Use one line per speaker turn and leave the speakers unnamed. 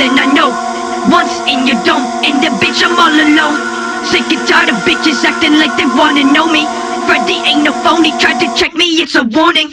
than I know. Once in your dome, and the bitch I'm all alone. Sick and tired of bitches acting like they wanna know me. Freddy ain't no phony, tried to check me, it's a warning.